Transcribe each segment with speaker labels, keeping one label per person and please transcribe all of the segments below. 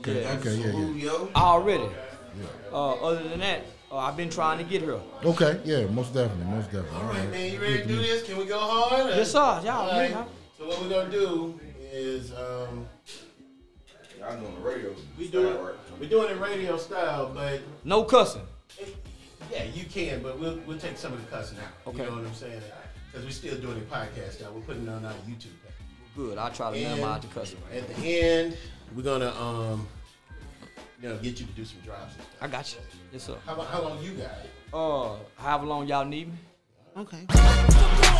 Speaker 1: Okay,
Speaker 2: Yeah.
Speaker 1: okay, yeah, yeah.
Speaker 2: Julio.
Speaker 3: Already. Uh, other than that, uh, I've been trying to get her.
Speaker 1: Okay, yeah, most definitely, most definitely.
Speaker 2: All right, man, you ready to do this? Can we go hard?
Speaker 3: Yes, sir. Y'all,
Speaker 2: All right.
Speaker 3: man,
Speaker 2: So what we're gonna do is um,
Speaker 4: Y'all doing the radio.
Speaker 2: we do it. We're doing it radio style, but
Speaker 3: No cussing.
Speaker 2: yeah, you can, but we'll we'll take some of the cussing out.
Speaker 3: Okay.
Speaker 2: You know what I'm saying? Because we're still doing a podcast now. We're putting it on our YouTube page.
Speaker 3: Good. I try to
Speaker 2: And
Speaker 3: minimize the cussing.
Speaker 2: At the end, we're gonna um, you know, get you to do some drives. And stuff.
Speaker 3: I got you. Yes, sir.
Speaker 2: How, how long you got?
Speaker 3: Uh, however long y'all need me.
Speaker 2: Okay. okay.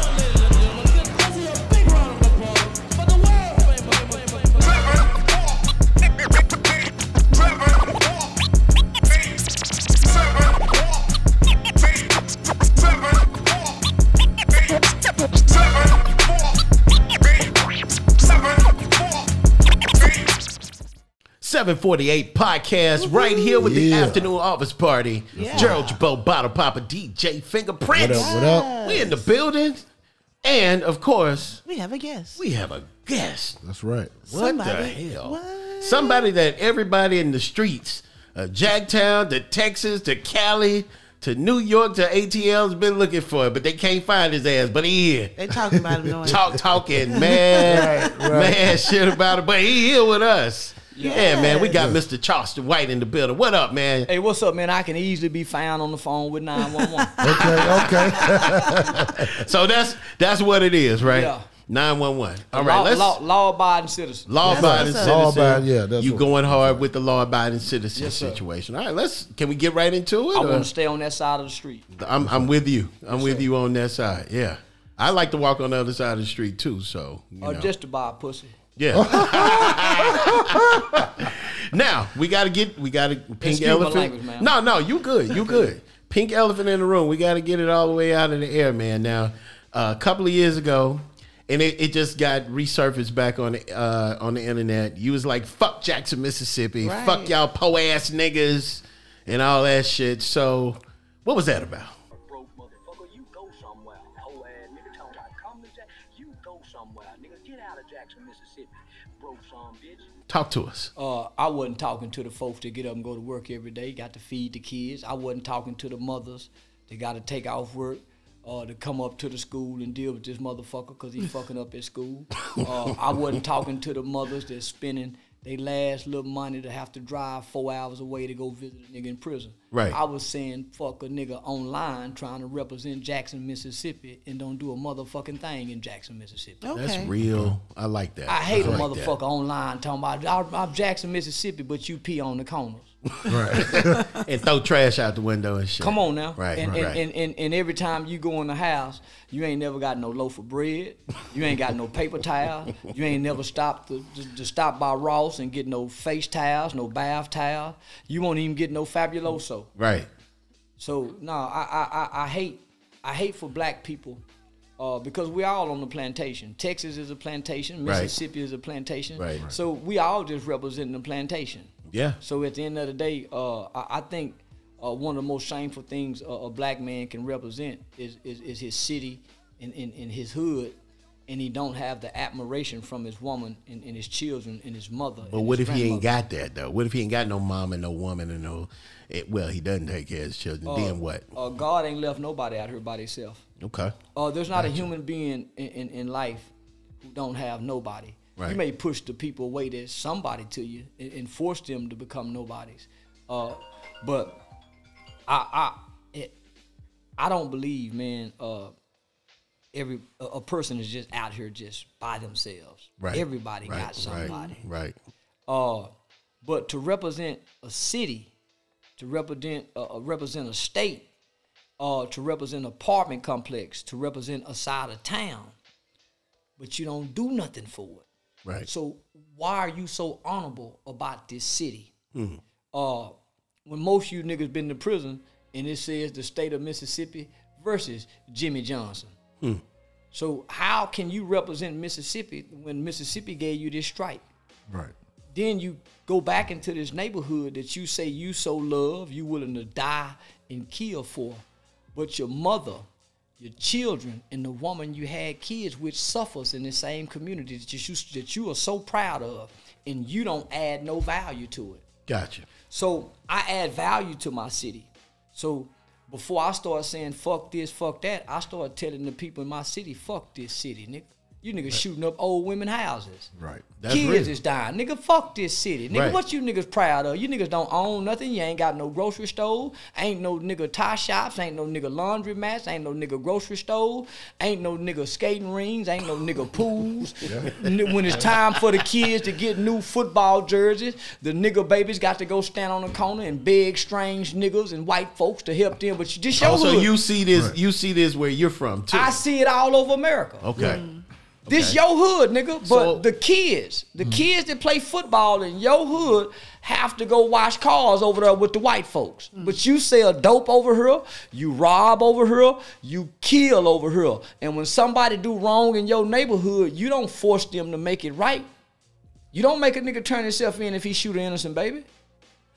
Speaker 2: 748 podcast Woo-hoo. right here with
Speaker 1: yeah.
Speaker 2: the afternoon office party. Yeah. Gerold Girbeau, Bottle Popper, DJ Fingerprints.
Speaker 1: What up, what up?
Speaker 2: We in the building. And of course,
Speaker 5: we have a guest.
Speaker 2: We have a guest.
Speaker 1: That's right.
Speaker 2: What
Speaker 5: Somebody,
Speaker 2: the hell?
Speaker 5: What?
Speaker 2: Somebody that everybody in the streets, uh, Jacktown to Texas to Cali, to New York to ATL's been looking for it, but they can't find his ass. But he here.
Speaker 5: They talking about him.
Speaker 2: Talk talking, man, right, right. man, shit about it. But he here with us. Yeah, man, we got Mr. Charleston White in the building. What up, man?
Speaker 3: Hey, what's up, man? I can easily be found on the phone with 911.
Speaker 1: Okay, okay.
Speaker 2: So that's that's what it is, right?
Speaker 3: Yeah.
Speaker 2: Nine one one. All right,
Speaker 3: law,
Speaker 2: let's
Speaker 3: law, law-abiding citizen.
Speaker 2: law abiding citizen.
Speaker 1: Law abiding, yeah, that's
Speaker 2: you
Speaker 1: what-
Speaker 2: going hard with the law abiding citizen
Speaker 3: Yes,
Speaker 2: situation. All right, let's. Can we get right into it?
Speaker 3: I
Speaker 2: or-
Speaker 3: want to stay on that side of the street.
Speaker 2: I'm I'm with you. I'm with you on that side. Yeah, I like to walk on the other side of the street too. So you
Speaker 3: Or
Speaker 2: know.
Speaker 3: just to buy a pussy.
Speaker 2: Yeah. now we got to get we got to pink
Speaker 3: Excuse my
Speaker 2: elephant.
Speaker 3: language, man.
Speaker 2: No, no, you good. You good. Pink elephant in the room. We got to get it all the way out of the air, man. Now, uh, a couple of years ago, and it, it just got resurfaced back on the uh, on the internet. You was like, "Fuck Jackson, Mississippi.
Speaker 5: Right.
Speaker 2: Fuck y'all po ass niggas," and all that shit. So, what was that about?
Speaker 6: Hoe ass nigga talking about come to Jackson. You go somewhere, nigga. Get out of Jackson, Mississippi. Broke some bitch.
Speaker 2: Talk to us.
Speaker 3: Uh, I wasn't talking to the folks that get up and go to work every day, got to feed the kids. I wasn't talking to the mothers that got to take off work uh, to come up to the school and deal with this motherfucker because he fucking up at school. Uh, I wasn't talking to the mothers that's spending they last little money to have to drive four hours away to go visit a nigga in prison.
Speaker 2: Right.
Speaker 3: I was saying fuck a nigga online trying to represent Jackson, Mississippi, and don't do a motherfucking thing in Jackson, Mississippi.
Speaker 5: Okay.
Speaker 2: That's real. I like that.
Speaker 3: I hate a
Speaker 2: like
Speaker 3: motherfucker online talking about I'm, I'm Jackson, Mississippi, but you pee on the corners.
Speaker 2: That. and throw trash out the window and shit.
Speaker 3: Come on now.
Speaker 2: Right,
Speaker 3: and,
Speaker 2: right.
Speaker 3: And, and, and, and every time you go in the house, you ain't never got no loaf of bread. You ain't got no paper towel. You ain't never stopped to, to, to stop by Ross and get no face towels, no bath towel. You won't even get no fabuloso.
Speaker 2: right.
Speaker 3: So no, I I, I, I hate I hate for black people uh, because we all on the plantation. Texas is a plantation.
Speaker 2: Right.
Speaker 3: Mississippi is a plantation.
Speaker 2: Right.
Speaker 3: So we all just representing the plantation.
Speaker 2: Yeah.
Speaker 3: So at the end of the day, uh, I, I think uh, one of the most shameful things a, a black man can represent is is, is his city and, and, and his hood. And he don't have the admiration from his woman and, and his children and his mother.
Speaker 2: But what if he ain't got that though? What if he ain't got no mom and no woman and no? It, well, he doesn't take care of his children. then what?
Speaker 3: Uh, God ain't left nobody out here by themselves.
Speaker 2: Okay.
Speaker 3: Uh, there's not a human being in, in, in life who don't have nobody.
Speaker 2: Right.
Speaker 3: You may push the people away that's somebody to you and, and force them to become nobodies. Uh, but I I it, I don't believe, man. Uh, every a, a person is just out here just by themselves.
Speaker 2: Right.
Speaker 3: Everybody
Speaker 2: right.
Speaker 3: got somebody.
Speaker 2: Right. Right.
Speaker 3: Uh, but to represent a city, to represent uh, uh, represent a state, uh, to represent an apartment complex, to represent a side of town, but you don't do nothing for it.
Speaker 2: Right.
Speaker 3: So why are you so honorable about this city?
Speaker 2: Mm-hmm.
Speaker 3: Uh, when most of you niggas been to prison and it says the state of Mississippi versus Jimmy Johnson.
Speaker 2: Hmm.
Speaker 3: So how can you represent Mississippi when Mississippi gave you this stripe?
Speaker 1: Right.
Speaker 3: Then you go back into this neighborhood that you say you so love, you willing to die and kill for, but your mother, your children, and the woman you had kids with suffers in the same community that you that you are so proud of, and you don't add no value to it.
Speaker 2: Gotcha.
Speaker 3: So I add value to my city. So before I start saying fuck this, fuck that, I start telling the people in my city, fuck this city, nigga. You niggas shooting up old women houses.
Speaker 1: Right.
Speaker 2: That's
Speaker 3: Kids
Speaker 2: real.
Speaker 3: is dying. Nigga, fuck this city. Nigga,
Speaker 2: Right.
Speaker 3: what you niggas proud of? You niggas don't own nothing. You ain't got no grocery store. Ain't no nigga tie shops. Ain't no nigga laundry mats. Ain't no nigga grocery store. Ain't no nigga skating rings. Ain't no nigga pools. N- when it's time for the kids to get new football jerseys, the nigga babies got to go stand on the corner and beg strange niggas and white folks to help them. But you just your
Speaker 2: Oh, so
Speaker 3: hood.
Speaker 2: you see this?
Speaker 1: Right.
Speaker 2: You see this where you're from too?
Speaker 3: I see it all over America.
Speaker 2: okay.
Speaker 3: This
Speaker 2: Okay.
Speaker 3: your hood, nigga. But
Speaker 2: So-
Speaker 3: the kids, the hmm. kids that play football in your hood have to go wash cars over there with the white folks. Hmm. But you sell dope over here, you rob over here, you kill over here. And when somebody do wrong in your neighborhood, you don't force them to make it right. You don't make a nigga turn himself in if he shoot an innocent baby.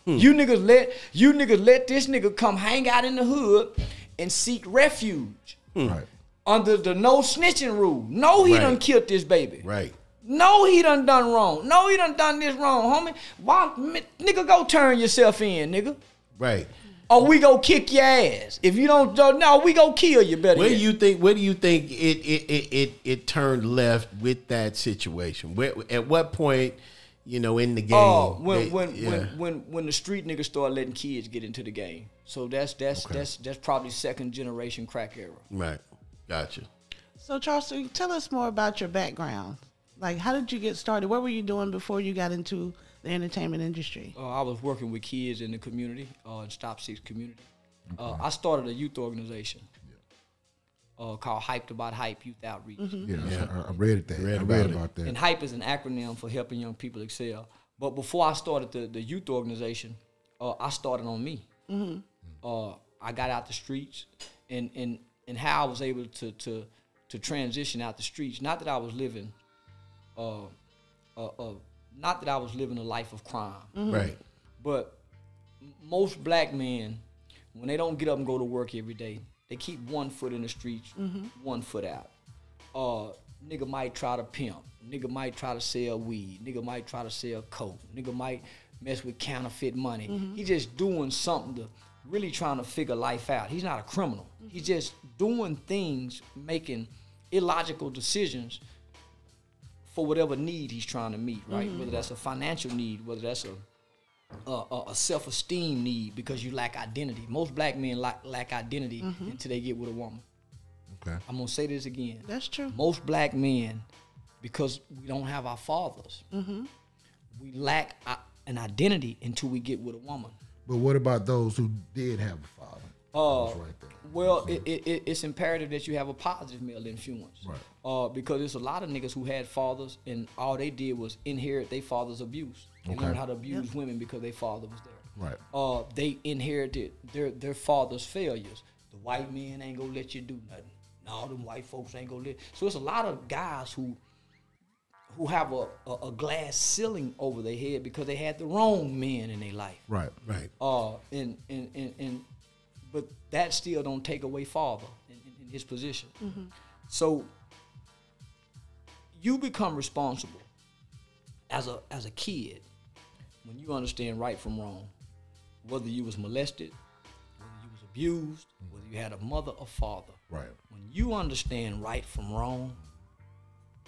Speaker 3: Hmm. You niggas let you niggas let this nigga come hang out in the hood and seek refuge
Speaker 1: Right.
Speaker 3: Under the no snitching rule. No, he
Speaker 2: Right.
Speaker 3: done killed this baby.
Speaker 2: Right.
Speaker 3: No, he done done wrong. No, he done done this wrong, homie. Why, nigga, go turn yourself in, nigga.
Speaker 2: Right.
Speaker 3: Or we go kick your ass. If you don't, do- no, we go kill you. Better.
Speaker 2: Where do you think? Where do you think it it, it, it it turned left with that situation? Where at what point, you know, in the oh, game?
Speaker 3: Oh, when
Speaker 2: they-
Speaker 3: when,
Speaker 2: yeah.
Speaker 3: when when when the street niggas start letting kids get into the game. So that's that's that's that's probably second generation crack era.
Speaker 2: right, gotcha.
Speaker 5: So Charleston, tell us more about your background. Like, how did you get started? What were you doing before you got into the entertainment industry?
Speaker 3: Uh, I was working with kids in the community, uh, in Stop Six community. Uh, I started a youth organization uh, called Hyped About Hype Youth Outreach.
Speaker 1: Yeah, I, I read that.
Speaker 2: Read
Speaker 1: I
Speaker 2: about
Speaker 1: read
Speaker 2: it.
Speaker 1: about that.
Speaker 3: And HYPE is an acronym for helping young people excel. But before I started the, the youth organization, uh, I started on me. Uh, I got out the streets and, and, and how I was able to, to, to transition out the streets. Not that I was living, uh, uh, uh, not that I was living a life of crime.
Speaker 2: Right.
Speaker 3: But most black men, when they don't get up and go to work every day, they keep one foot in the streets, one foot out. Uh, nigga might try to pimp. Nigga might try to sell weed. Nigga might try to sell coke. Nigga might mess with counterfeit money. He just doing something to really trying to figure life out. He's not a criminal. He's mm-hmm. just doing things, making illogical decisions for whatever need he's trying to meet, right? Whether mm-hmm. that's a financial need, whether that's a a, a, a self-esteem need because you lack identity. Most black men lack, lack identity mm-hmm. until they get with a woman.
Speaker 1: okay.
Speaker 3: I'm gonna say this again.
Speaker 5: That's true.
Speaker 3: Most black men, because we don't have our fathers, we lack uh, an identity until we get with a woman.
Speaker 1: But what about those who did have a father?
Speaker 3: Uh,
Speaker 1: That's right there.
Speaker 3: Well, it, it, it, it's imperative that you have a positive male influence.
Speaker 1: Right.
Speaker 3: Uh, because there's a lot of niggas who had fathers and all they did was inherit their father's abuse. They
Speaker 1: Okay.
Speaker 3: learned how to abuse women because their father was there.
Speaker 1: Right.
Speaker 3: Uh, they inherited their their father's failures. The white man ain't gonna let you do nothing. All them white folks ain't gonna let. So it's a lot of guys who who have a, a, a glass ceiling over their head because they had the wrong men in their life.
Speaker 1: Right.
Speaker 2: Right.
Speaker 3: Uh, and, and, and, and, but that still don't take away father in, in, in his position. So you become responsible as a as a kid when you understand right from wrong, whether you was molested, whether you was abused, whether you had a mother or father.
Speaker 1: Right.
Speaker 3: When you understand right from wrong,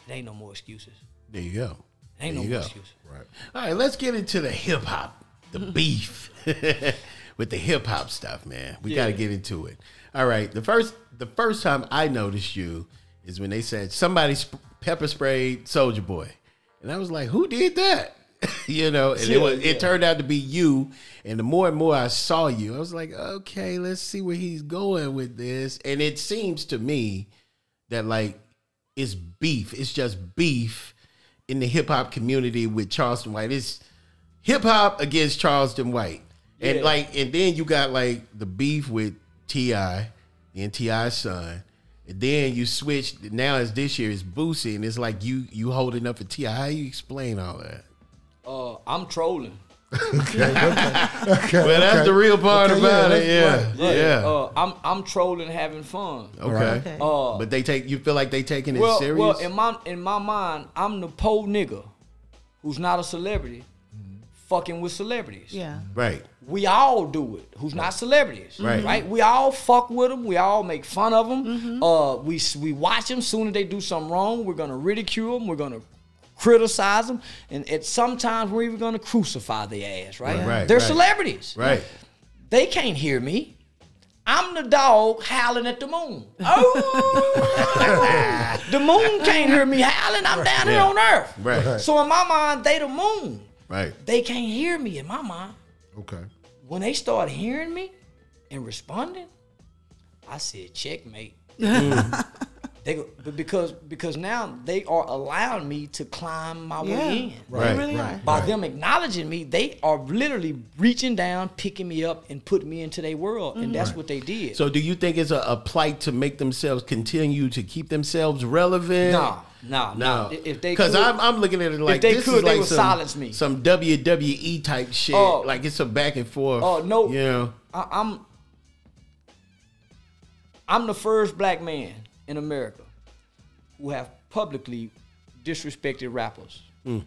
Speaker 3: it ain't no more excuses.
Speaker 2: There you go.
Speaker 3: Ain't
Speaker 2: there
Speaker 3: no
Speaker 2: you go.
Speaker 3: excuses.
Speaker 1: Right.
Speaker 2: All right, let's get into the hip hop, the mm. beef with the hip hop stuff, man. We got to get into it. All right, the first the first time I noticed you is when they said somebody sp- pepper sprayed Soldier Boy, and I was like, who did that? you know, and
Speaker 3: Yeah,
Speaker 2: it was
Speaker 3: yeah.
Speaker 2: it turned out to be you. And the more and more I saw you, I was like, okay, let's see where he's going with this. And it seems to me that like it's beef. It's just beef in the hip hop community with Charleston White. It's hip hop against Charleston White. And
Speaker 3: Yeah.
Speaker 2: like and then you got like the beef with T.I. and T.I.'s son. And then you switch now as this year is Boosie and it's like you you holding up for T.I. How you explain all that?
Speaker 3: Uh, I'm trolling.
Speaker 1: Okay.
Speaker 2: Well, that's
Speaker 1: okay.
Speaker 2: the real part
Speaker 1: Okay,
Speaker 2: about
Speaker 1: yeah,
Speaker 2: it. Yeah.
Speaker 1: that's
Speaker 2: Yeah.
Speaker 3: Uh, I'm I'm trolling, having fun.
Speaker 2: okay.
Speaker 5: Okay.
Speaker 3: Uh,
Speaker 2: But they take you feel like they taking it
Speaker 3: well,
Speaker 2: serious?
Speaker 3: well, in my in my mind, I'm the po nigga who's not a celebrity fucking with celebrities.
Speaker 5: Yeah.
Speaker 2: Right.
Speaker 3: We all do it. Who's not celebrities,
Speaker 2: Right.
Speaker 3: Right. We all fuck with them. We all make fun of them. Uh, we we watch them. Soon as they do something wrong, we're gonna ridicule them. We're gonna criticize them, and at sometimes we're even gonna crucify their ass. Right.
Speaker 2: Right,
Speaker 3: They're
Speaker 2: right.
Speaker 3: celebrities.
Speaker 2: Right.
Speaker 3: They can't hear me. I'm the dog howling at the moon. Oh, the moon can't hear me howling. I'm down here
Speaker 2: Yeah.
Speaker 3: on Earth.
Speaker 2: Right.
Speaker 3: So in my mind, they the moon.
Speaker 2: Right.
Speaker 3: They can't hear me in my mind.
Speaker 1: Okay.
Speaker 3: When they start hearing me and responding, I said checkmate.
Speaker 2: Mm.
Speaker 3: They go, but because because now they are allowing me to climb my
Speaker 5: Yeah.
Speaker 3: way in.
Speaker 2: Right,
Speaker 5: really
Speaker 2: right.
Speaker 5: are.
Speaker 3: By them acknowledging me, they are literally reaching down, picking me up, and putting me into their world, and that's mm-hmm. what they did.
Speaker 2: So do you think it's a, a plight to make themselves continue to keep themselves relevant?
Speaker 3: Nah, nah,
Speaker 2: no.
Speaker 3: nah. If they
Speaker 2: because
Speaker 3: could-
Speaker 2: I'm, I'm looking at it like
Speaker 3: they
Speaker 2: this
Speaker 3: could,
Speaker 2: is
Speaker 3: they
Speaker 2: like
Speaker 3: would
Speaker 2: some,
Speaker 3: silence me.
Speaker 2: some WWE type shit.
Speaker 3: Oh.
Speaker 2: like it's a back and forth.
Speaker 3: Oh, no.
Speaker 2: you know.
Speaker 3: I, I'm I'm the first black man in America who have publicly disrespected rappers. Hmm.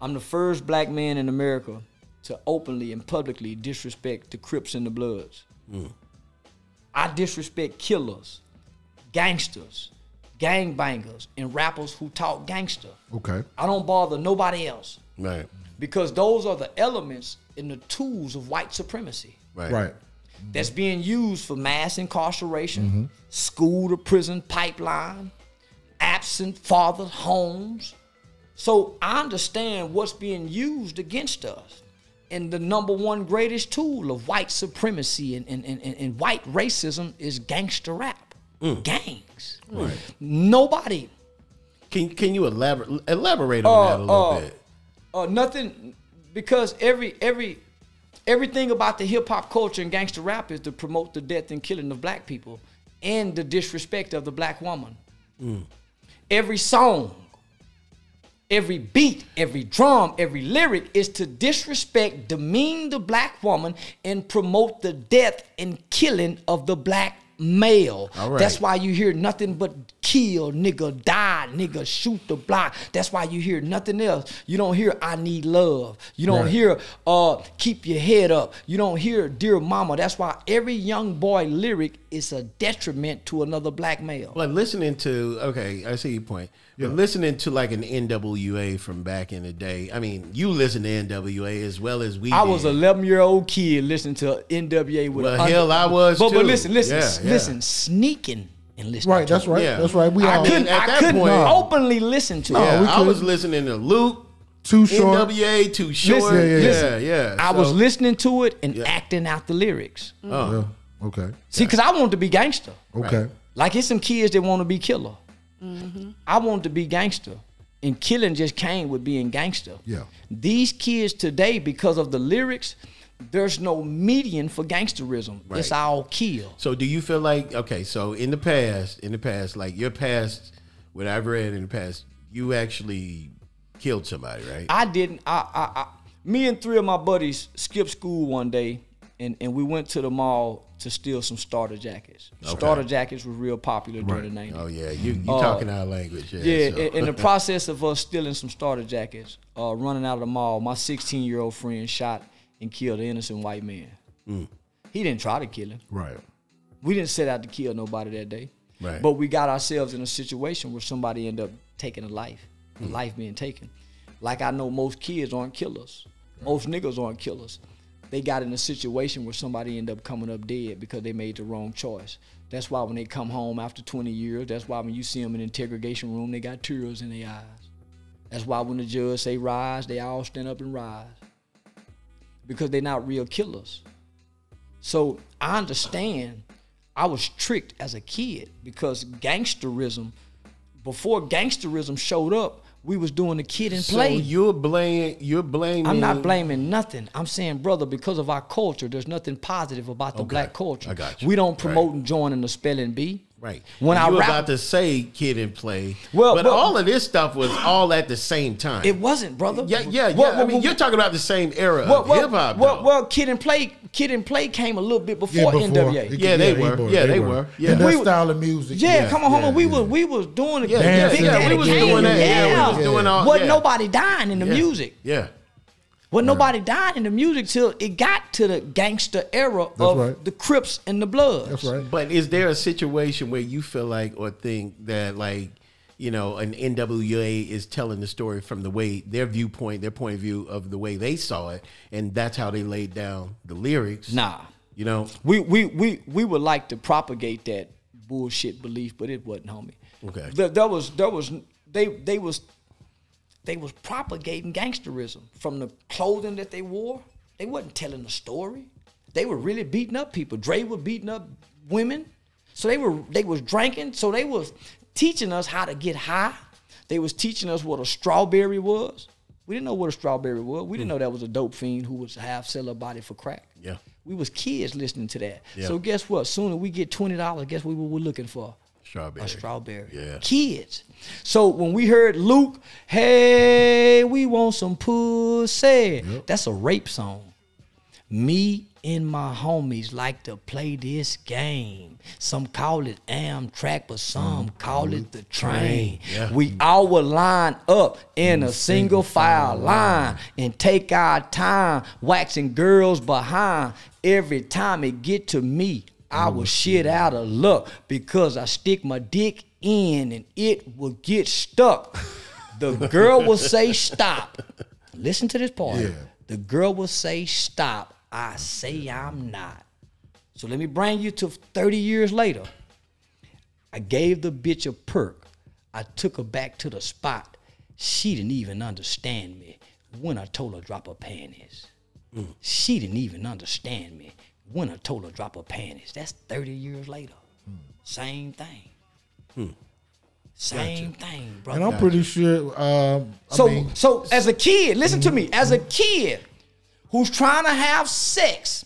Speaker 3: I'm the first black man in America to openly and publicly disrespect the Crips and the Bloods. Hmm. I disrespect killers, gangsters, gangbangers, and rappers who talk gangster.
Speaker 1: Okay.
Speaker 3: I don't bother nobody else
Speaker 2: Right.
Speaker 3: because those are the elements and the tools of white supremacy
Speaker 2: Right.
Speaker 1: Right.
Speaker 3: that's being used for mass incarceration, mm-hmm. School to prison pipeline, absent fathers' homes. So I understand what's being used against us. And the number one greatest tool of white supremacy and, and, and, and- white racism is gangster rap. Gangs. Nobody
Speaker 2: Can can you elaborate elaborate on that a little
Speaker 3: uh,
Speaker 2: bit?
Speaker 3: uh, nothing because every every everything about the hip hop culture and gangster rap is to promote the death and killing of black people and the disrespect of the black woman. Mm. Every song, every beat, every drum, every lyric is to disrespect, demean the black woman, and promote the death and killing of the black male.
Speaker 2: Right.
Speaker 3: That's why you hear nothing but kill, nigga, die, nigga, shoot the block. That's why you hear nothing else. You don't hear I need love. You don't
Speaker 1: Right.
Speaker 3: hear uh keep your head up. You don't hear dear mama. That's why every young boy lyric is a detriment to another black male.
Speaker 2: But listening to okay, I see your point. But listening to like an NWA from back in the day. I mean, you listen to NWA as well as we.
Speaker 3: I was
Speaker 2: did.
Speaker 3: an 11 year old kid listening to NWA with
Speaker 2: Well,
Speaker 3: a
Speaker 2: hell, I was
Speaker 3: But, but listen, listen,
Speaker 2: Yeah, yeah.
Speaker 3: listen, sneaking and listening.
Speaker 1: Right.
Speaker 3: to
Speaker 1: That's right.
Speaker 2: Yeah.
Speaker 1: That's right. We
Speaker 3: I
Speaker 1: all
Speaker 3: couldn't,
Speaker 2: At
Speaker 3: I
Speaker 2: that
Speaker 3: couldn't
Speaker 2: point-
Speaker 3: openly listen to
Speaker 2: Yeah,
Speaker 3: it.
Speaker 1: we
Speaker 2: I was listening to Luke,
Speaker 1: too short.
Speaker 2: NWA, Too Short.
Speaker 3: Listen,
Speaker 2: yeah,
Speaker 3: listen.
Speaker 2: yeah,
Speaker 3: I
Speaker 2: So-
Speaker 3: was listening to it and
Speaker 2: Yeah.
Speaker 3: acting out the lyrics.
Speaker 2: Oh,
Speaker 1: Yeah. Okay.
Speaker 3: See, because I wanted to be gangster.
Speaker 1: Okay.
Speaker 3: Like it's some kids that want to be killer. Mm-hmm. I wanted to be gangster. And killing just came with being gangster.
Speaker 1: Yeah.
Speaker 3: These kids today, because of the lyrics, there's no median for gangsterism. It's all kill.
Speaker 2: So do you feel like okay? So in the past, in the past, like your past, what I've read in the past, you actually killed somebody, right?
Speaker 3: I didn't. I, I, I, me and three of my buddies skipped school one day, and, and we went to the mall to steal some starter jackets. Starter jackets were real popular during the '90s.
Speaker 2: oh yeah, you you
Speaker 3: Uh,
Speaker 2: talking our language? Yeah.
Speaker 3: Yeah,
Speaker 2: so-
Speaker 3: in, in the process of us stealing some starter jackets, uh, running out of the mall, my 16 year old friend shot and killed an innocent white man.
Speaker 2: Mm.
Speaker 3: He didn't try to kill him.
Speaker 1: Right.
Speaker 3: We didn't set out to kill nobody that day.
Speaker 2: Right.
Speaker 3: But we got ourselves in a situation where somebody ended up taking a life, a
Speaker 2: Mm.
Speaker 3: life being taken. Like I know most kids aren't killers. Most niggas aren't killers. They got in a situation where somebody ended up coming up dead because they made the wrong choice. That's why when they come home after 20 years, that's why when you see them in the interrogation room, they got tears in their eyes. That's why when the judge say rise, they all stand up and rise. Because they're not real killers. So I understand I was tricked as a kid because gangsterism, before gangsterism showed up, we was doing the kid and
Speaker 2: So
Speaker 3: play.
Speaker 2: you're blaming. You're blaming.
Speaker 3: I'm not blaming nothing. I'm saying, brother, because of our culture, there's nothing positive about the
Speaker 2: Okay.
Speaker 3: black culture.
Speaker 2: I got you.
Speaker 3: We don't
Speaker 2: Right.
Speaker 3: promote and joining the spelling bee.
Speaker 2: Right.
Speaker 3: When
Speaker 2: And
Speaker 3: I
Speaker 2: you were
Speaker 3: rap-
Speaker 2: about to say kid and play.
Speaker 3: Well,
Speaker 2: but
Speaker 3: well-
Speaker 2: all of this stuff was all at the same time.
Speaker 3: It wasn't, brother.
Speaker 2: yeah, yeah, yeah.
Speaker 3: Well,
Speaker 2: I mean,
Speaker 3: well,
Speaker 2: you're talking about the same era
Speaker 3: well,
Speaker 2: of
Speaker 3: well,
Speaker 2: hip hop.
Speaker 3: well, well, Kid and Play, Kid and Play came a little bit before,
Speaker 1: Yeah, before.
Speaker 3: NWA.
Speaker 1: It-
Speaker 2: Yeah, they were.
Speaker 1: was.
Speaker 2: Yeah, they were. Yeah.
Speaker 1: And that
Speaker 3: We were-
Speaker 1: style of music.
Speaker 3: Yeah,
Speaker 2: Yeah,
Speaker 3: come on, hold
Speaker 1: yeah,
Speaker 3: on. We
Speaker 1: yeah.
Speaker 3: was we was doing it.
Speaker 2: yeah,
Speaker 3: Big
Speaker 2: yeah,
Speaker 1: Dancing.
Speaker 2: yeah,
Speaker 3: Daddy
Speaker 2: we was doing that. Yeah, we was doing all.
Speaker 3: Wasn't nobody dying in the music.
Speaker 2: Yeah.
Speaker 3: Wasn't nobody died in the music till it got to the gangster era
Speaker 1: That's
Speaker 3: of
Speaker 1: right.
Speaker 3: the Crips and the Bloods.
Speaker 1: That's right.
Speaker 2: But is there a situation where you feel like or think that like you know an NWA is telling the story from the way their viewpoint, their point of view of the way they saw it, and that's how they laid down the lyrics?
Speaker 3: Nah.
Speaker 2: You know.
Speaker 3: We we we we would like to propagate that bullshit belief, but it wasn't, homie.
Speaker 2: Okay.
Speaker 3: There, there was there was they they was they was propagating gangsterism from the clothing that they wore. They wasn't telling a story. They were really beating up people. Dre was beating up women. So they were they was drinking. So they was teaching us how to get high. They was teaching us what a strawberry was. We didn't know what a strawberry was. We didn't hmm. know that was a dope fiend who was half sell her body for crack.
Speaker 2: Yeah.
Speaker 3: We was kids listening to that.
Speaker 2: Yeah.
Speaker 3: So guess what? Soon as we get twenty dollars, guess what we were looking for?
Speaker 2: Strawberry.
Speaker 3: A strawberry.
Speaker 2: Yeah.
Speaker 3: Kids. So when we heard Luke, hey, we want some pussy. That's a rape song. Me and my homies like to play this game. Some call it Amtrak, but some mm-hmm. call it the train.
Speaker 2: Yeah.
Speaker 3: We all will line up in a mm-hmm. single file line and take our time waxing girls behind. Every time it get to me, I oh, was shit out of luck because I stick my dick in and it will get stuck. The girl will say stop. Listen to this part.
Speaker 1: Yeah.
Speaker 3: The girl will say stop. I say I'm not. So let me bring you to 30 years later. I gave the bitch a perk. I took her back to the spot. She didn't even understand me when I told her drop her panties. Mm. She didn't even understand me when I told her drop her panties. That's 30 years later. Same thing. Same thing, bro.
Speaker 1: And I'm pretty sure. Um, I
Speaker 3: So,
Speaker 1: mean,
Speaker 3: so as a kid, listen to me. As a kid who's trying to have sex,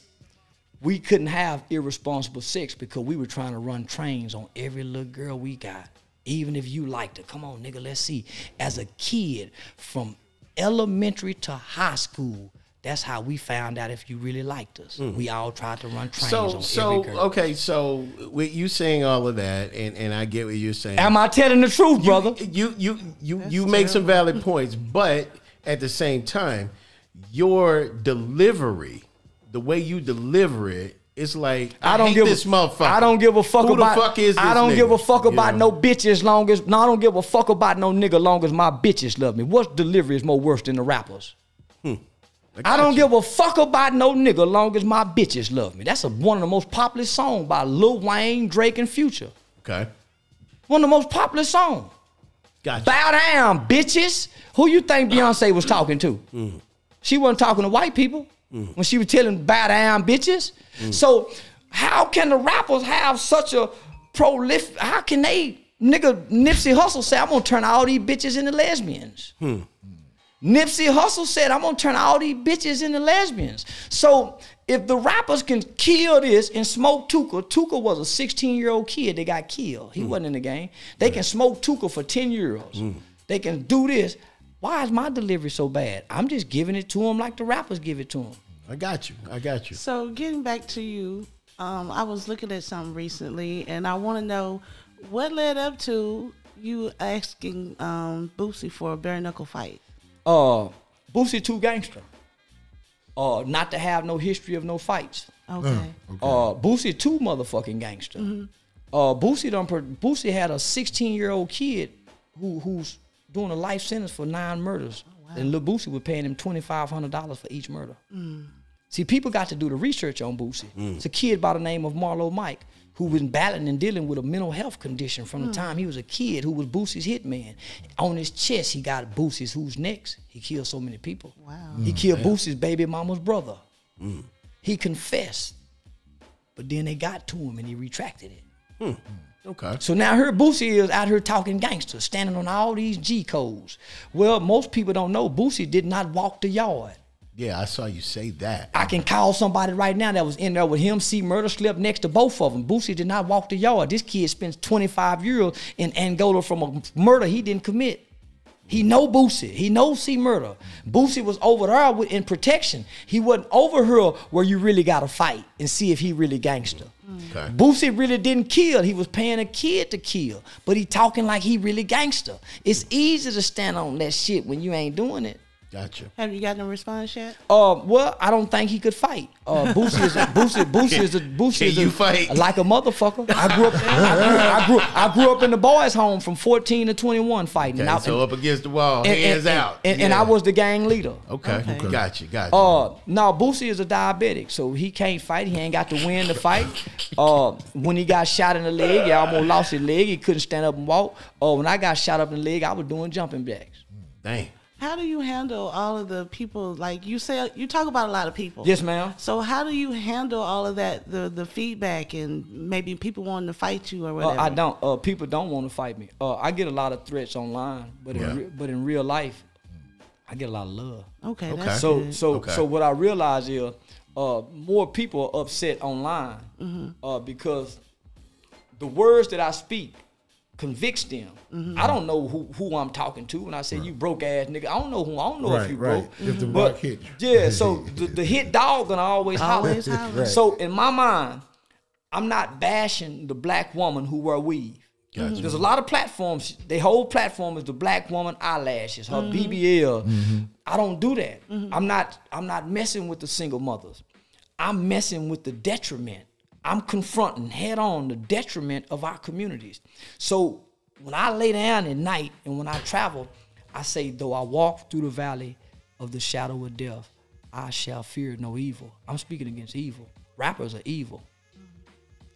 Speaker 3: we couldn't have irresponsible sex because we were trying to run trains on every little girl we got. Even if you liked her, come on, nigga, let's see. As a kid, from elementary to high school, that's how we found out if you really liked us. Mm-hmm. We all tried to run trains
Speaker 2: So
Speaker 3: on
Speaker 2: so
Speaker 3: every girl.
Speaker 2: okay, so with you saying all of that, and, and I get what you're saying.
Speaker 3: Am I telling the truth, brother?
Speaker 2: You you you you make some valid points, but at the same time, your delivery, the way you deliver it, it's like I,
Speaker 3: I don't
Speaker 2: hate
Speaker 3: give
Speaker 2: this
Speaker 3: a,
Speaker 2: motherfucker.
Speaker 3: I don't give a fuck
Speaker 2: Who
Speaker 3: about.
Speaker 2: the fuck is this
Speaker 3: I don't
Speaker 2: nigga?
Speaker 3: give a fuck
Speaker 2: You
Speaker 3: about
Speaker 2: know?
Speaker 3: no bitch as long as. No, I don't give a fuck about no nigga long as my bitches love me. What delivery is more worse than the rappers? Hmm. I don't give a fuck about no nigga long as my bitches love me. That's a, one of the most popular songs by Lil Wayne, Drake, and Future.
Speaker 2: Okay,
Speaker 3: One of the most popular songs.
Speaker 2: gotcha.
Speaker 3: Bow down, bitches. Who you think Beyonce was talking to? She wasn't talking to white people when she was telling bow down, bitches. So how can the rappers have such a prolific? How can they, nigga, Nipsey Hussle say I'm gonna turn all these bitches into lesbians. Nipsey Hussle said, I'm gonna turn all these bitches into lesbians. So if the rappers can kill this and smoke Tooka, Tooka was a 16 year old kid that got killed. He wasn't in the game. They can smoke Tooka for 10 years. They can do this. Why is my delivery so bad? I'm just giving it to them like the rappers give it to them.
Speaker 2: I got you. I got you.
Speaker 5: So getting back to you, um, I was looking at something recently, and I want to know what led up to you asking um, Boosie for a bare knuckle fight.
Speaker 3: Uh, Boosie too gangster. Uh, not to have no history of no fights.
Speaker 5: Okay.
Speaker 3: Uh, Boosie too motherfucking gangster. Uh, Boosie done. pro- Boosie had a 16 year old kid who who's doing a life sentence for nine murders, and Lil Boosie was paying him 2,500 dollars for each murder. See, people got to do the research on Boosie. Mm. It's a kid by the name of Marlo Mike who was battling and dealing with a mental health condition from the mm. time he was a kid, who was Boosie's hitman. On his chest, he got Boosie's who's next. He killed so many people.
Speaker 5: Wow.
Speaker 3: He mm, killed Boosie's baby mama's brother. He confessed, but then they got to him and he retracted it. Hmm.
Speaker 2: Okay.
Speaker 3: So now her Boosie is out here talking gangster, standing on all these G codes. Well, most people don't know Boosie did not walk the yard.
Speaker 2: Yeah, I saw you say that.
Speaker 3: I can call somebody right now that was in there with him. C-Murder slept next to both of them. Boosie did not walk the yard. This kid spends 25 years in Angola from a murder he didn't commit. He know Boosie. He knows C-Murder. Boosie was over there with, in protection. He wasn't over here where you really got to fight and see if he really gangster. Mm.
Speaker 2: Okay.
Speaker 3: Boosie really didn't kill. He was paying a kid to kill, but he talking like he really gangster. It's easy to stand on that shit when you ain't doing it.
Speaker 2: Gotcha.
Speaker 5: Have you gotten a response yet?
Speaker 3: Uh, well, I don't think he could fight. Uh, Boosie is a, Boosie, Boosie is a, Boosie
Speaker 2: Can
Speaker 3: is a,
Speaker 2: you fight?
Speaker 3: like a motherfucker. I grew up, I grew, I grew, I grew up in the boys' home from 14 to 21 fighting.
Speaker 2: Okay,
Speaker 3: and I,
Speaker 2: so up against the wall,
Speaker 3: and-
Speaker 2: hands
Speaker 3: and-
Speaker 2: out.
Speaker 3: and, and
Speaker 2: Yeah.
Speaker 3: I was the gang leader.
Speaker 2: okay.
Speaker 5: Okay.
Speaker 2: Gotcha. Gotcha.
Speaker 3: Uh, no, Boosie is a diabetic, so he can't fight. He ain't got to win the fight. Uh, when he got shot in the leg, he almost lost his leg. He couldn't stand up and walk. Uh, when I got shot up in the leg, I was doing jumping jacks.
Speaker 2: Dang.
Speaker 5: How do you handle all of the people? Like you say, you talk about a lot of people.
Speaker 3: Yes, ma'am.
Speaker 5: So how do you handle all of that, the the feedback, and maybe people wanting to fight you or
Speaker 3: Uh,
Speaker 5: whatever?
Speaker 3: I don't. Uh, people don't want to fight me. Uh, I get a lot of threats online, but
Speaker 2: Yeah.
Speaker 3: in re- but in real life, I get a lot of love.
Speaker 5: Okay,
Speaker 2: Okay.
Speaker 5: that's
Speaker 3: So
Speaker 5: good.
Speaker 3: so
Speaker 2: Okay.
Speaker 3: so what I realize is, uh, more people are upset online uh, because the words that I speak convicts them. Mm-hmm. I don't know who, who I'm talking to when I say you broke ass nigga. I don't know who. I don't know if you
Speaker 1: right.
Speaker 3: broke.
Speaker 1: If the
Speaker 3: But,
Speaker 1: rock hit you.
Speaker 3: Yeah. So the, the hit dog gonna always holler.
Speaker 5: Always holler.
Speaker 1: Right.
Speaker 3: So in my mind, I'm not bashing the black woman who wear weave.
Speaker 2: Gotcha.
Speaker 3: There's a lot of platforms. The whole platform is the black woman eyelashes, her mm-hmm. BBL. Mm-hmm. I don't do that. I'm not. I'm not messing with the single mothers. I'm messing with the detriment. I'm confronting head on the detriment of our communities. So when I lay down at night and when I travel, I say, though I walk through the valley of the shadow of death, I shall fear no evil. I'm speaking against evil. Rappers are evil.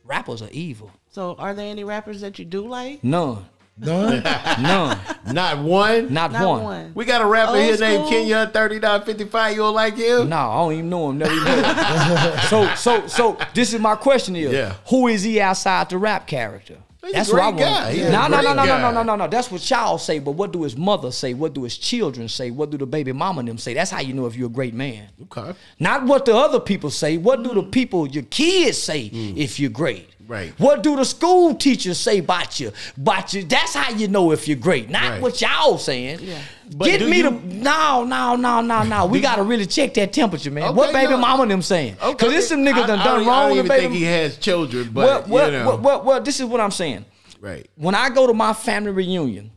Speaker 3: Rappers are evil.
Speaker 5: So are there any rappers that you do like?
Speaker 3: None.
Speaker 1: None.
Speaker 3: None.
Speaker 2: Not one.
Speaker 3: Not,
Speaker 5: Not
Speaker 3: one.
Speaker 5: one.
Speaker 2: We got a rapper
Speaker 5: Old
Speaker 2: here named? Kenya thirty nine fifty five. You don't like him?
Speaker 3: No, I don't even know him. Never even heard him. so, so, so this is my question here.
Speaker 2: Yeah.
Speaker 3: Who is he outside the rap character?
Speaker 2: He's a
Speaker 3: what I
Speaker 2: great
Speaker 3: want.
Speaker 2: guy. He's a
Speaker 3: No, no, no, no, no, no, no, no, no. That's what y'all say. But what do his mother say? What do his children say? What do the baby mama and them say? That's how you know if you're a great man.
Speaker 2: Okay.
Speaker 3: Not what the other people say. What do the people, your kids say mm. if you're great?
Speaker 2: Right.
Speaker 3: What do the school teachers say about you? About you? That's how you know if you're great. Not
Speaker 2: Right.
Speaker 3: what y'all saying.
Speaker 5: Yeah.
Speaker 2: But
Speaker 3: Get me
Speaker 2: you-
Speaker 3: the no, no, no, no, no. We gotta really check that temperature, man.
Speaker 2: Okay,
Speaker 3: what baby
Speaker 2: no.
Speaker 3: mama them saying? Cause this some niggas
Speaker 2: I-
Speaker 3: done
Speaker 2: I
Speaker 3: done
Speaker 2: don't-
Speaker 3: wrong
Speaker 2: I don't
Speaker 3: with
Speaker 2: even
Speaker 3: baby.
Speaker 2: think he has children,
Speaker 3: well,
Speaker 2: but
Speaker 3: well,
Speaker 2: you know.
Speaker 3: well, well, well, this is what I'm saying.
Speaker 2: right.
Speaker 3: When I go to my family reunion,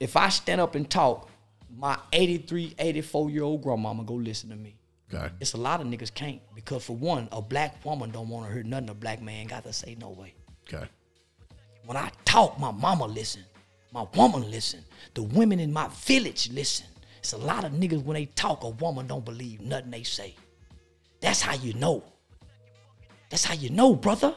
Speaker 3: if I stand up and talk, my 83, 84 year old grandmama go listen to me.
Speaker 2: Okay.
Speaker 3: It's a lot of niggas can't because for one, a black woman don't want to hear nothing a black man got to say no way.
Speaker 2: Okay.
Speaker 3: When I talk, my mama listen, my woman listen, the women in my village listen. It's a lot of niggas when they talk, a woman don't believe nothing they say. That's how you know. That's how you know, brother.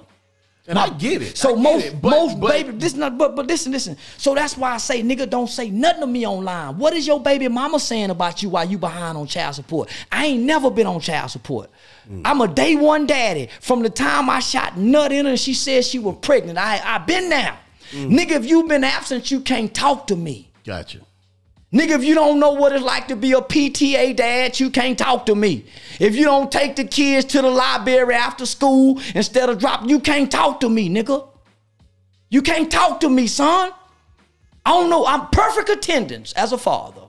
Speaker 2: And I get it.
Speaker 3: So
Speaker 2: get
Speaker 3: most
Speaker 2: it, but-
Speaker 3: most
Speaker 2: but-
Speaker 3: baby, this is not but but listen, listen. So that's why I say nigga don't say nothing to me online. What is your baby mama saying about you while you behind on child support? I ain't never been on child support.
Speaker 2: Mm.
Speaker 3: I'm a day one daddy. From the time I shot nut in her and she said she was pregnant, I I been there.
Speaker 2: Mm.
Speaker 3: Nigga, if you been absent, you can't talk to me.
Speaker 2: Gotcha.
Speaker 3: Nigga, if you don't know what it's like to be a PTA dad, you can't talk to me. If you don't take the kids to the library after school instead of dropping, you can't talk to me, nigga. You can't talk to me, son. I don't know. I'm perfect attendance as a father.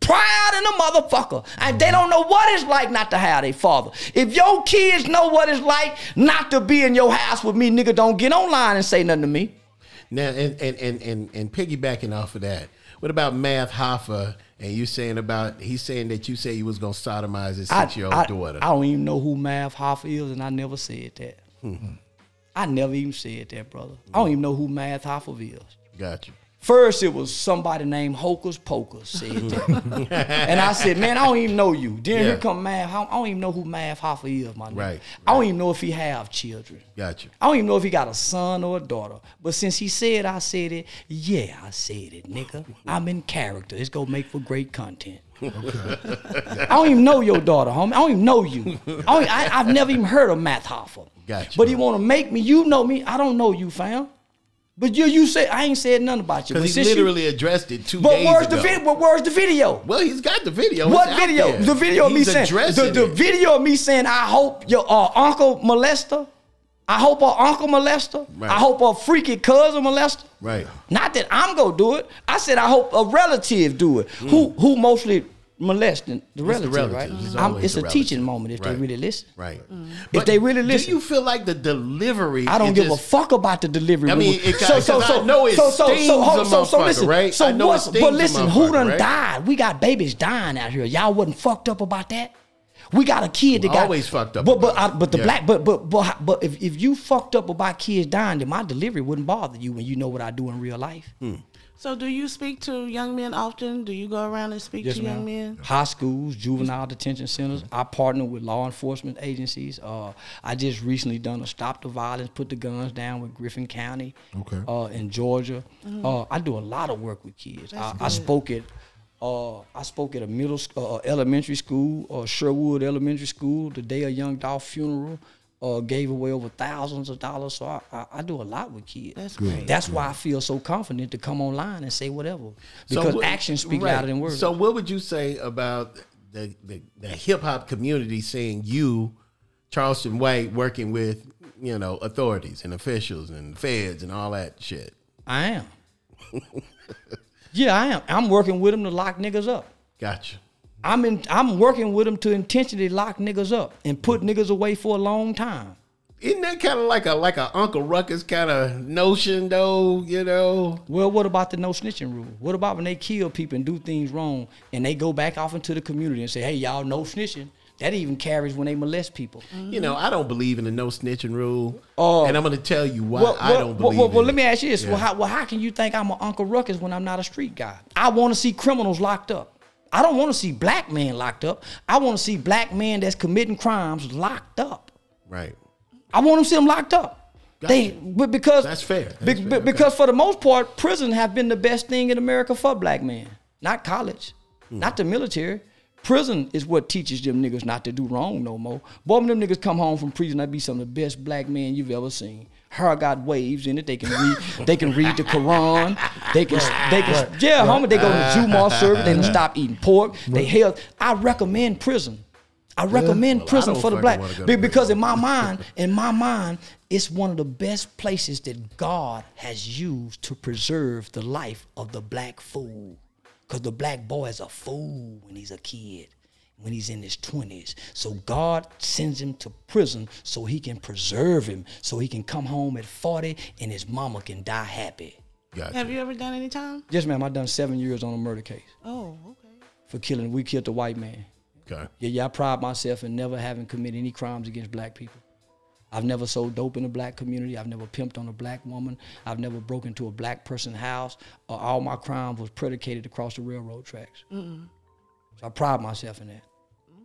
Speaker 3: Proud in a motherfucker. And they don't know what it's like not to have a father. If your kids know what it's like not to be in your house with me, nigga, don't get online and say nothing to me.
Speaker 2: Now, and and and and, and piggybacking off of that, what about Math Hoffa? And you saying about he's saying that you say he was gonna sodomize his
Speaker 3: I,
Speaker 2: six year old daughter.
Speaker 3: I don't even know who Math Hoffa is, and I never said that. Hmm. I never even said that, brother. I don't even know who Math Hoffa is.
Speaker 2: Gotcha.
Speaker 3: First, it was somebody named Hocus Pocus said that. and I said, man, I don't even know you. Then
Speaker 2: Yeah.
Speaker 3: here come Math. I don't even know who Math Hoffa is, my nigga.
Speaker 2: Right,
Speaker 3: I don't even know if he have children.
Speaker 2: Gotcha.
Speaker 3: I don't even know if he got a son or a daughter. But since he said I said it, yeah, I said it, nigga. I'm in character. It's gonna make for great content. I don't even know your daughter, homie. I don't even know you. I don't, I, have never even heard of Math Hoffa.
Speaker 2: Gotcha.
Speaker 3: But he want to make me. You know me. I don't know you, fam. But you you say I ain't said nothing about you. But
Speaker 2: Because he
Speaker 3: since you-
Speaker 2: literally addressed it two
Speaker 3: but
Speaker 2: days
Speaker 3: where's
Speaker 2: ago.
Speaker 3: the video? But where's the video?
Speaker 2: Well, he's got the video.
Speaker 3: What
Speaker 2: It's
Speaker 3: video? The video of me saying the, the video of me saying I hope your uh, uncle molester. I hope her uncle molester.
Speaker 2: Right.
Speaker 3: I hope her freaky cousin molester.
Speaker 2: Right.
Speaker 3: Not that I'm gonna do it. I said I hope a relative do it. Who who mostly molesting the
Speaker 2: Mm. It's the
Speaker 3: relative, right?
Speaker 2: It's
Speaker 3: I'm- it's a teaching moment if they really listen.
Speaker 2: Right.
Speaker 3: If they really listen.
Speaker 2: do you feel like the delivery?
Speaker 3: I don't give a fuck about the delivery.
Speaker 2: I mean, it- 'cause I know it stings a motherfucker,
Speaker 3: listen,
Speaker 2: right?
Speaker 3: So
Speaker 2: I know it
Speaker 3: what's,
Speaker 2: stings
Speaker 3: but
Speaker 2: a
Speaker 3: listen, who done
Speaker 2: right?
Speaker 3: died? We got babies dying out here. Y'all wasn't fucked up about that. We got a kid that got
Speaker 2: Always fucked up
Speaker 3: But but I, but the.
Speaker 2: Yeah.
Speaker 3: black but but but but if, if you fucked up about kids dying, then my delivery wouldn't bother you when you know what I do in real life.
Speaker 5: So, do you speak to young men often? Do you go around and speak to young men?
Speaker 3: High schools, juvenile detention centers. I partner with law enforcement agencies. Uh, I just recently done a stop the violence, put the guns down with Griffin County,
Speaker 1: Okay.
Speaker 3: uh, in Georgia. Uh, I do a lot of work with kids. I, I spoke at. Uh, I spoke at a middle, uh, elementary school, uh, Sherwood Elementary School, the day of Young Dolph funeral. Uh, gave away over thousands of dollars. So I, I, I do a lot with kids.
Speaker 5: That's great.
Speaker 3: That's why I feel so confident to come online and say whatever because
Speaker 2: what-
Speaker 3: actions speak
Speaker 2: right.
Speaker 3: louder than words.
Speaker 2: So, what would you say about the the, the hip hop community seeing you, Charleston White, working with you know authorities and officials and feds and all that shit?
Speaker 3: I am. yeah, I am. I'm working with them to lock niggas up.
Speaker 2: Gotcha.
Speaker 3: I'm in. I'm working with them to intentionally lock niggas up and put mm-hmm. niggas away for a long time.
Speaker 2: Isn't that kind of like a like a Uncle Ruckus kind of notion though? You know.
Speaker 3: Well, what about the no snitching rule? What about when they kill people and do things wrong and they go back off into the community and say, "Hey, y'all, no snitching." That even carries when they molest people. Mm-hmm.
Speaker 2: You know, I don't believe in the no snitching rule,
Speaker 3: Oh.
Speaker 2: and I'm going to tell you why
Speaker 3: Well,
Speaker 2: I don't
Speaker 3: well,
Speaker 2: believe.
Speaker 3: well, well, let me ask you this:
Speaker 2: Yeah.
Speaker 3: well, how, well, how can you think I'm an Uncle Ruckus when I'm not a street guy? I want to see criminals locked up. I don't want to see black men locked up. I want to see black men that's committing crimes locked up.
Speaker 2: Right.
Speaker 3: I want to see them locked up.
Speaker 2: Gotcha.
Speaker 3: They, but because
Speaker 2: That's fair.
Speaker 3: be-
Speaker 2: That's
Speaker 3: be-
Speaker 2: fair.
Speaker 3: because for the most part, prison have been the best thing in America for black men. Not college,
Speaker 2: Hmm.
Speaker 3: not the military. Prison is what teaches them niggas not to do wrong no more. Boy, when them niggas come home from prison, that be some of the best black men you've ever seen. Hair got waves in it. They can read. they can read the Quran. They can. They can. Yeah, homie. They go to Jumu'ah service. They don't stop eating pork. They hell. I recommend prison. I recommend
Speaker 2: Well,
Speaker 3: prison
Speaker 2: don't
Speaker 3: for the black
Speaker 2: wanna go to
Speaker 3: Be- because in my mind, in my mind, it's one of the best places that God has used to preserve the life of the black fool. Because the black boy is a fool when he's a kid, when he's in his 20s. So God sends him to prison so he can preserve him, so he can come home at 40 and his mama can die happy.
Speaker 2: Gotcha.
Speaker 5: Have you ever done any time?
Speaker 3: Yes, ma'am, I done seven years on a murder case
Speaker 5: Oh, okay.
Speaker 3: for killing, we killed the white man.
Speaker 2: Okay.
Speaker 3: Yeah, yeah, I pride myself in never having committed any crimes against black people. I've never sold dope in the black community. I've never pimped on a black woman. I've never broken into a black person's house. Uh, all my crimes was predicated across the railroad tracks. So I pride myself in that.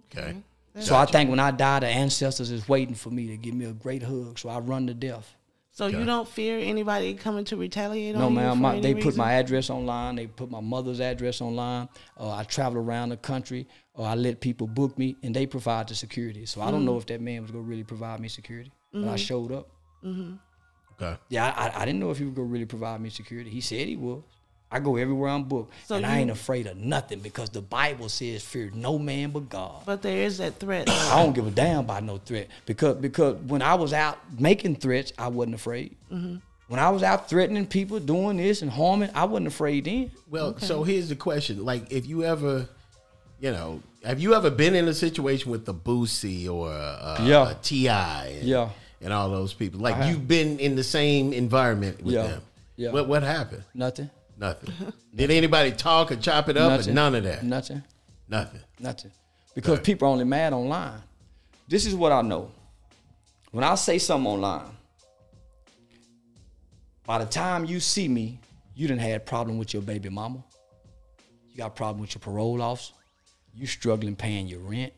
Speaker 2: Okay. Mm-hmm.
Speaker 3: So I think when I die, the ancestors is waiting for me to give me a great hug. So I run to death.
Speaker 5: So you don't fear anybody coming to retaliate
Speaker 3: No,
Speaker 5: on you
Speaker 3: man.
Speaker 5: for
Speaker 3: My,
Speaker 5: any
Speaker 3: they put my address online. They put my mother's address online. Uh, I travel around the country. Or I let people book me, and they provide the security. So I don't know mm-hmm. if that man was gonna really provide me security, but I mm-hmm. showed up.
Speaker 2: Okay.
Speaker 3: Yeah, I, I, I didn't know if he was gonna really provide me security. He said he was. I go everywhere I'm booked,
Speaker 5: So
Speaker 3: and I ain't afraid of nothing because the Bible says, "Fear no man but God."
Speaker 5: But there is that threat.
Speaker 3: I don't give a damn about no threat because because when I was out making threats, I wasn't afraid.
Speaker 5: Mm-hmm.
Speaker 3: When I was out threatening people, doing this and harming, I wasn't afraid then.
Speaker 2: Well, so here's the question: like, if you ever, you know, have you ever been in a situation with the Boosie or a, a,
Speaker 3: Yeah.
Speaker 2: a T.I.? And,
Speaker 3: Yeah.
Speaker 2: and all those people. Like, you've been in the same environment with
Speaker 3: Yeah.
Speaker 2: them.
Speaker 3: Yeah.
Speaker 2: What what happened?
Speaker 3: Nothing.
Speaker 2: Nothing. Did anybody talk or chop it up?
Speaker 3: Nothing.
Speaker 2: none of that.
Speaker 3: Nothing.
Speaker 2: Nothing.
Speaker 3: Nothing. Because people are only mad online. This is what I know. When I say something online, by the time you see me, you done had a problem with your baby mama. You got a problem with your parole officer. You struggling paying your rent.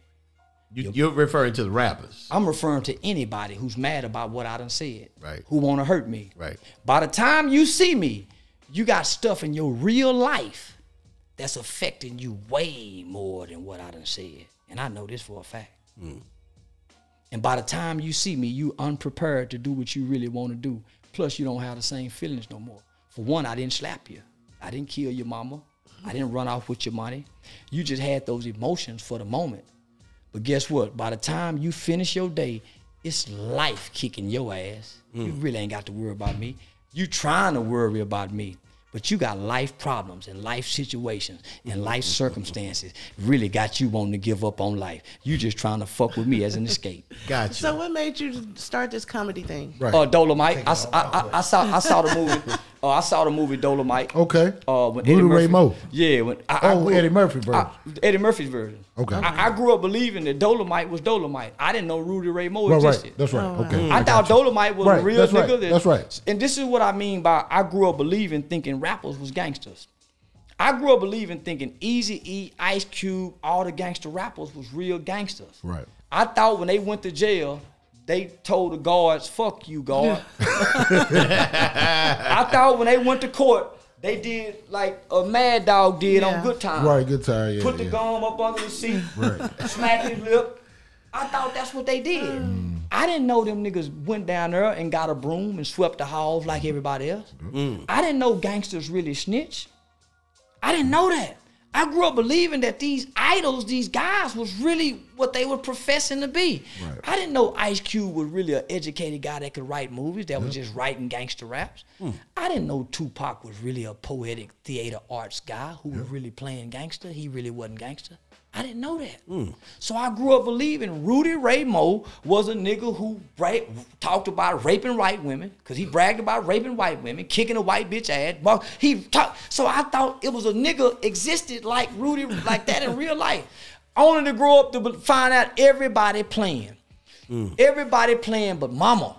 Speaker 2: You, you're referring to the rappers,
Speaker 3: I'm referring to anybody who's mad about what I done said.
Speaker 2: Right.
Speaker 3: Who want to hurt me.
Speaker 2: Right.
Speaker 3: By the time you see me, you got stuff in your real life that's affecting you way more than what I done said. And I know this for a fact. And by the time you see me, you unprepared to do what you really want to do. Plus, you don't have the same feelings no more. For one, I didn't slap you. I didn't kill your mama. I didn't run off with your money. You just had those emotions for the moment. But guess what? By the time you finish your day, it's life kicking your ass. You mm. really ain't got to worry about me. You trying to worry about me. But you got life problems and life situations and life circumstances really got you wanting to give up on life. You just trying to fuck with me as an escape.
Speaker 2: Gotcha.
Speaker 5: So what made you start this comedy thing?
Speaker 1: Right.
Speaker 3: Uh, Dolomite. I, s- I- I- I saw I saw the movie. Uh, I saw the movie Dolomite.
Speaker 1: Okay.
Speaker 3: Uh, when
Speaker 1: Rudy
Speaker 3: Eddie
Speaker 1: Ray
Speaker 3: Murphy,
Speaker 1: Mo.
Speaker 3: Yeah. When I, I
Speaker 1: Oh,
Speaker 3: grew
Speaker 1: Eddie Murphy version.
Speaker 3: I- Eddie Murphy's version.
Speaker 1: Okay.
Speaker 3: I, I grew up believing that Dolomite was Dolomite. I didn't know Rudy Ray Moore
Speaker 1: Right,
Speaker 3: existed.
Speaker 1: right. That's right.
Speaker 5: Oh, wow.
Speaker 1: okay.
Speaker 3: I thought Dolomite was
Speaker 1: Right,
Speaker 3: a real
Speaker 1: that's
Speaker 3: nigga.
Speaker 1: right,
Speaker 3: That,
Speaker 1: that's right.
Speaker 3: And this is what I mean by I grew up believing thinking rappers was gangsters. I grew up believing thinking Easy E, Ice Cube, all the gangster rappers was real gangsters.
Speaker 1: Right.
Speaker 3: I thought when they went to jail, they told the guards, "Fuck you, guard." I thought when they went to court, they did like a Mad Dog did
Speaker 5: Yeah.
Speaker 3: on Good Time.
Speaker 1: Right, good time. Yeah,
Speaker 3: Put the
Speaker 1: yeah.
Speaker 3: gum up under the seat,
Speaker 1: Right.
Speaker 3: smack his lip. I thought that's what they did.
Speaker 1: Mm.
Speaker 3: I didn't know them niggas went down there and got a broom and swept the halls like everybody else.
Speaker 1: Mm.
Speaker 3: I didn't know gangsters really snitch. I didn't know that. I grew up believing that these idols, these guys, was really what they were professing to be.
Speaker 1: Right.
Speaker 3: I didn't know Ice Cube was really an educated guy that could write movies that was just writing gangster raps. I didn't know Tupac was really a poetic theater arts guy who was really playing gangster. He really wasn't gangster. I didn't know that. Hmm. So I grew up believing Rudy Ray Moore was a nigga who talked about raping white women because he bragged about raping white women, kicking a white bitch ass. He talked. So I thought it was a nigga existed like Rudy, like that in real life. Only to grow up to find out everybody playing, hmm. everybody playing, but mama.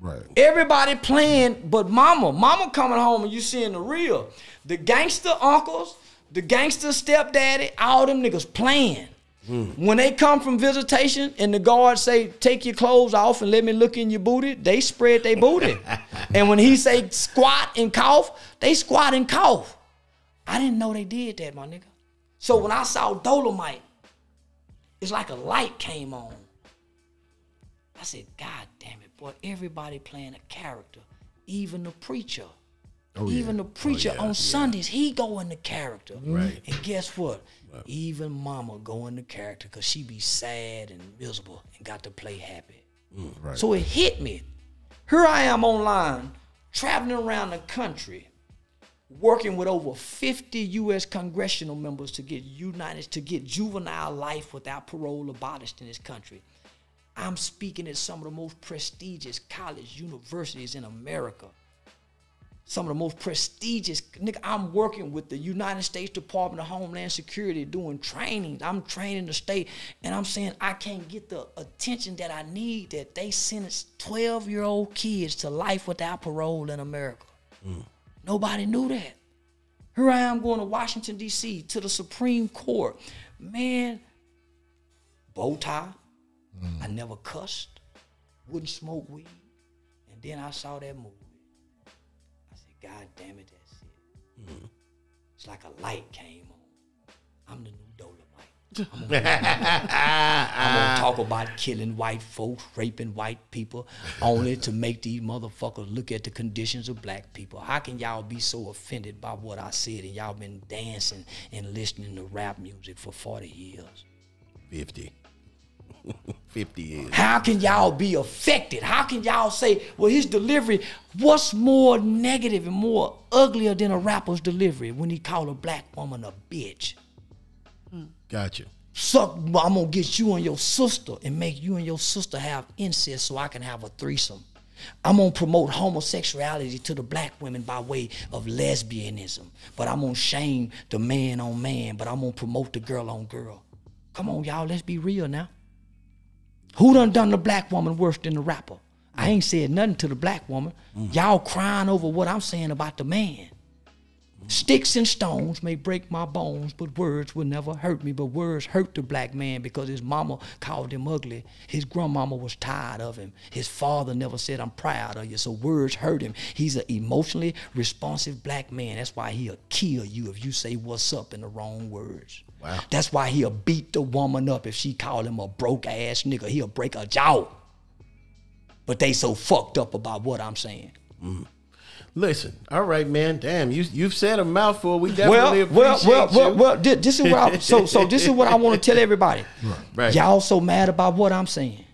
Speaker 1: Right.
Speaker 3: Everybody playing but mama. Mama coming home and you seeing the real. The gangster uncles, the gangster stepdaddy, all them niggas playing. Hmm. When they come from visitation and the guards say, take your clothes off and let me look in your booty, they spread their booty. and when he say squat and cough, they squat and cough. I didn't know they did that, my nigga. So when I saw Dolomite, it's like a light came on. I said, God damn it, boy, everybody playing a character, even the preacher. Oh, even the oh, preacher on Sundays, he go into character.
Speaker 2: Right.
Speaker 3: And guess what? Even mama go into character because she be sad and miserable and got to play happy.
Speaker 1: Mm, right.
Speaker 3: So it hit me. Here I am online, traveling around the country, working with over 50 U.S. congressional members to get united to get juvenile life without parole abolished in this country. I'm speaking at some of the most prestigious college universities in America. Some of the most prestigious nigga. I'm working with the United States Department of Homeland Security doing trainings. I'm training the state, and I'm saying I can't get the attention that I need that they sentence 12 year old kids to life without parole in America. Mm. Nobody knew that. Here I am going to Washington, D.C., to the Supreme Court. Man, bow tie. Mm. I never cussed, wouldn't smoke weed. And then I saw that movie. God damn it, that's it. Mm-hmm. It's like a light came on. I'm the new Dolomite. I'm gonna, I'm gonna talk about killing white folks, raping white people, only to make these motherfuckers look at the conditions of black people. How can y'all be so offended by what I said and y'all been dancing and listening to rap music for 40 years?
Speaker 2: 50. 50 years.
Speaker 3: How can y'all be affected? How can y'all say, well, his delivery, what's more negative and more uglier than a rapper's delivery when he call a black woman a bitch?
Speaker 2: Gotcha.
Speaker 3: Suck, I'm gonna get you and your sister and make you and your sister have incest so I can have a threesome. I'm gonna promote homosexuality to the black women by way of lesbianism, but I'm gonna shame the man on man, but I'm gonna promote the girl on girl. Come on, y'all, let's be real now. Who done done the black woman worse than the rapper? I ain't said nothing to the black woman. Mm. Y'all crying over what I'm saying about the man. Sticks and stones may break my bones, but words will never hurt me. But words hurt the black man because his mama called him ugly. His grandmama was tired of him. His father never said, I'm proud of you. So words hurt him. He's an emotionally responsive black man. That's why he'll kill you if you say what's up in the wrong words.
Speaker 2: Wow.
Speaker 3: That's why he'll beat the woman up if she call him a broke ass nigga. He'll break her jaw. But they so fucked up about what I'm saying. Mm.
Speaker 2: Listen, all right, man. Damn, you you've said a mouthful. We
Speaker 3: Well,
Speaker 2: definitely
Speaker 3: well,
Speaker 2: appreciate
Speaker 3: well, well, well. This, this is what I, so so. This is what I want to tell everybody.
Speaker 2: Right.
Speaker 3: Y'all so mad about what I'm saying.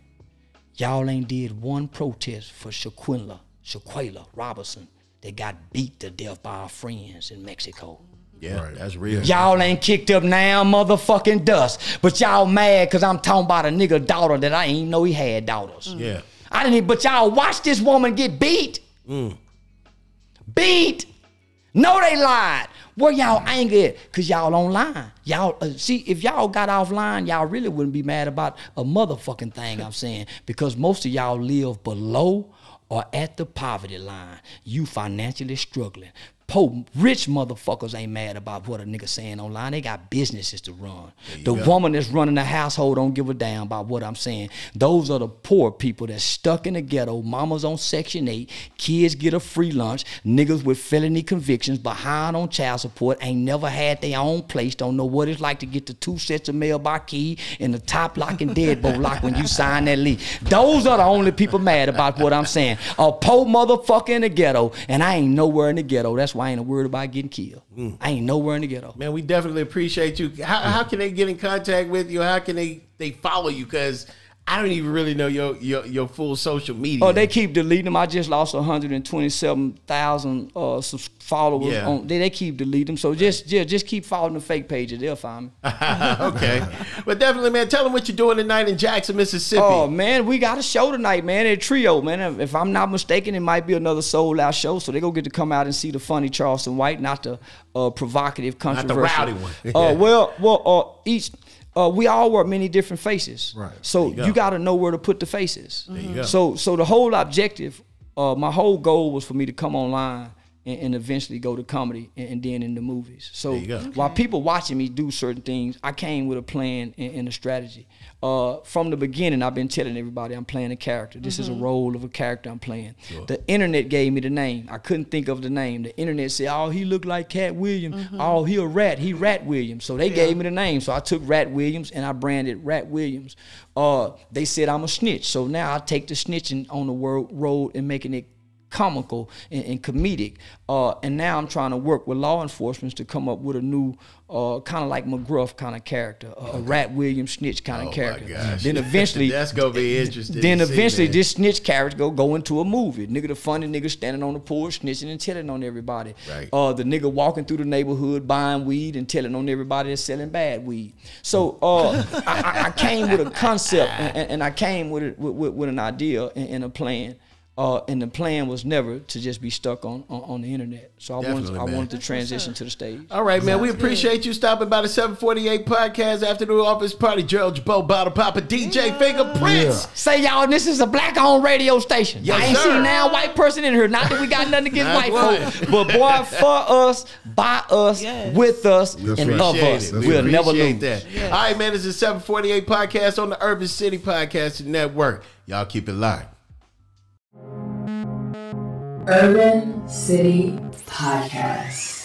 Speaker 3: Y'all ain't did one protest for Shanquella, Shanquella Robinson that got beat to death by our friends in Mexico.
Speaker 2: Yeah, that's real.
Speaker 3: Y'all ain't kicked up now motherfucking dust. But y'all mad cause I'm talking about a nigga daughter that I ain't know he had daughters.
Speaker 2: Yeah.
Speaker 3: I didn't even, but y'all watch this woman get beat. Beat. No, they lied. Where y'all angry at? Cause y'all online. Y'all uh, see if y'all got offline, y'all really wouldn't be mad about a motherfucking thing I'm saying. Because most of y'all live below or at the poverty line. You financially struggling. Po rich motherfuckers ain't mad about what a nigga saying online. They got businesses to run. The woman that's running the household don't give a damn about what I'm saying. Those are the poor people that's stuck in the ghetto. Mama's on Section 8. Kids get a free lunch. Niggas with felony convictions behind on child support ain't never had their own place. Don't know what it's like to get the two sets of mail by key and the top lock and deadbolt lock when you sign that lease. Those are the only people mad about what I'm saying. A poor motherfucker in the ghetto, and I ain't nowhere in the ghetto. That's why I ain't a word about getting killed. Mm. I ain't nowhere in the ghetto.
Speaker 2: Man, we definitely appreciate you. How, how can they get in contact with you? How can they they follow you? Because I don't even really know your your, your full social media.
Speaker 3: Oh, they keep deleting them. I just lost 127,000 uh, followers.
Speaker 2: Yeah.
Speaker 3: On, they, they keep deleting them. So just, just just keep following the fake pages. They'll find me.
Speaker 2: okay, but definitely, man. Tell them what you're doing tonight in Jackson, Mississippi.
Speaker 3: Oh man, we got a show tonight, man. At Trio, man. If I'm not mistaken, it might be another sold out show. So they gonna get to come out and see the funny Charleston White, not the uh, provocative, controversial.
Speaker 2: Not the rowdy one.
Speaker 3: uh, well, well, uh, each. Uh, we all wear many different faces,
Speaker 1: Right.
Speaker 3: So
Speaker 2: you
Speaker 3: you, got to know where to put the faces.
Speaker 2: you go.
Speaker 3: So, so the whole objective, uh, my whole goal was for me to come online and, and eventually go to comedy and, and then into movies. So
Speaker 2: There you go.
Speaker 3: while people watching me do certain things, I came with a plan and, and a strategy. Uh, from the beginning, I've been telling everybody I'm playing a character. This is a role of a character I'm playing. The internet gave me the name. I couldn't think of the name. The internet said, "Oh, he looked like Katt Williams. Oh, he a rat. He Rat Williams." So they gave me the name. So I took Rat Williams and I branded Rat Williams. Uh, they said I'm a snitch. So now I take the snitching on the world road and making it comical and, and comedic. Uh, and now I'm trying to work with law enforcement to come up with a new, uh, kind of like McGruff kind of character, a, a Rat Williams snitch kind
Speaker 2: Oh,
Speaker 3: of
Speaker 2: my
Speaker 3: character. Then eventually,
Speaker 2: That's gonna be interesting
Speaker 3: Then
Speaker 2: to see,
Speaker 3: eventually, this snitch character go go into a movie. Nigga, the funny nigga standing on the porch, snitching and telling on everybody.
Speaker 2: Right.
Speaker 3: Uh, the nigga walking through the neighborhood buying weed and telling on everybody that's selling bad weed. So uh, I, I- came with a concept and, and- I came with, it, with, with, with an idea and, and a plan. Uh, and the plan was never to just be stuck on on, on the internet. So I wanted I
Speaker 2: man.
Speaker 3: wanted to transition to the stage.
Speaker 2: All right, man. We appreciate you stopping by the 748 podcast after the office party. Gerold Girbeau, Bottle Papa, DJ Phingaprints.
Speaker 3: Say y'all, this is a black-owned radio station.
Speaker 2: Yes,
Speaker 3: I ain't
Speaker 2: sir.
Speaker 3: seen now white person in here. Not that we got nothing against
Speaker 2: Not
Speaker 3: white
Speaker 2: one.
Speaker 3: folks, but boy, for us, by us,
Speaker 5: Yes.
Speaker 3: with us,
Speaker 1: That's
Speaker 3: and
Speaker 1: right.
Speaker 3: of us,
Speaker 2: it. We
Speaker 3: we'll never
Speaker 2: appreciate
Speaker 3: lose.
Speaker 2: that. All right, man. This is 748 podcast on the Urban City Podcasting Network. Y'all keep it live.
Speaker 7: Urban City Podcast.